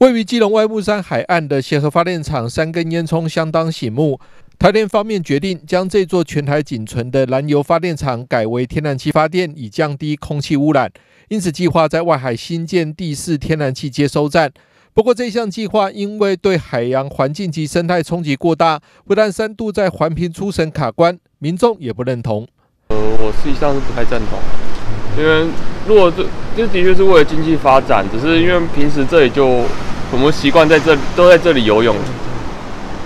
位于基隆外木山海岸的协和发电厂三根烟囱相当醒目。台电方面决定将这座全台仅存的燃油发电厂改为天然气发电，以降低空气污染。因此，计划在外海新建第四天然气接收站。不过，这项计划因为对海洋环境及生态冲击过大，不但三度在环评初审卡关，民众也不认同。呃，我实际上是不太赞同，因为如果这这的确是为了经济发展，只是因为平时这里就。我们习惯在这都在这里游泳。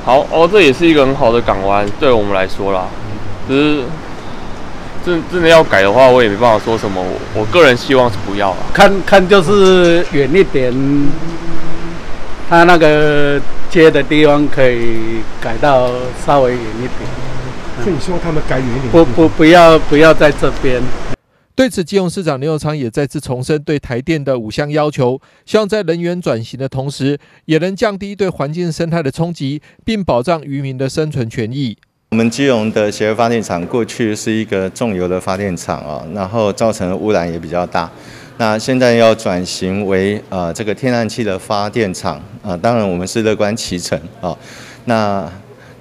好哦，这也是一个很好的港湾，对我们来说啦。只是真真的要改的话，我也没办法说什么。我我个人希望是不要了。看看就是远一点，他那个接的地方可以改到稍微远一点。所以你希望他们改远一点？不不不要不要在这边。对此，基隆市长刘永昌也再次重申对台电的五项要求，希望在人员转型的同时，也能降低对环境生态的冲击，并保障渔民的生存权益。我们基隆的协和发电厂过去是一个重油的发电厂啊，然后造成的污染也比较大。那现在要转型为呃这个天然气的发电厂啊，当然我们是乐观其成啊。那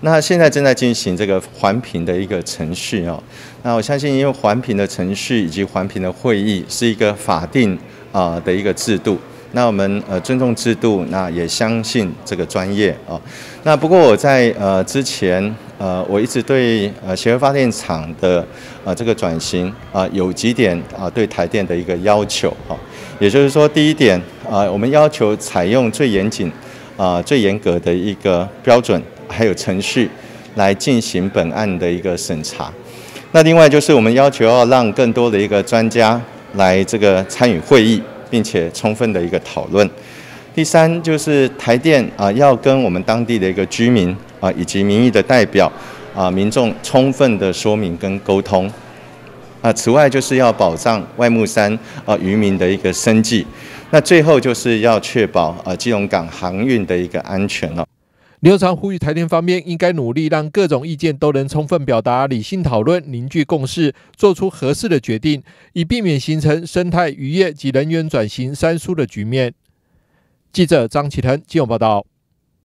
那现在正在进行这个环评的一个程序哦。那我相信，因为环评的程序以及环评的会议是一个法定啊的一个制度。那我们呃尊重制度，那也相信这个专业啊。那不过我在呃之前呃我一直对呃协和发电厂的呃这个转型啊有几点啊对台电的一个要求啊。也就是说，第一点啊，我们要求采用最严谨啊最严格的一个标准。还有程序来进行本案的一个审查。那另外就是我们要求要让更多的一个专家来这个参与会议，并且充分的一个讨论。第三就是台电啊，要跟我们当地的一个居民啊，以及民意的代表啊，民众充分的说明跟沟通。啊，此外就是要保障外木山啊渔民的一个生计。那最后就是要确保啊基隆港航运的一个安全了。刘长呼吁台电方面应该努力，让各种意见都能充分表达、理性讨论、凝聚共识，做出合适的决定，以避免形成生态渔业及人员转型三输的局面。记者张启腾，金融报道。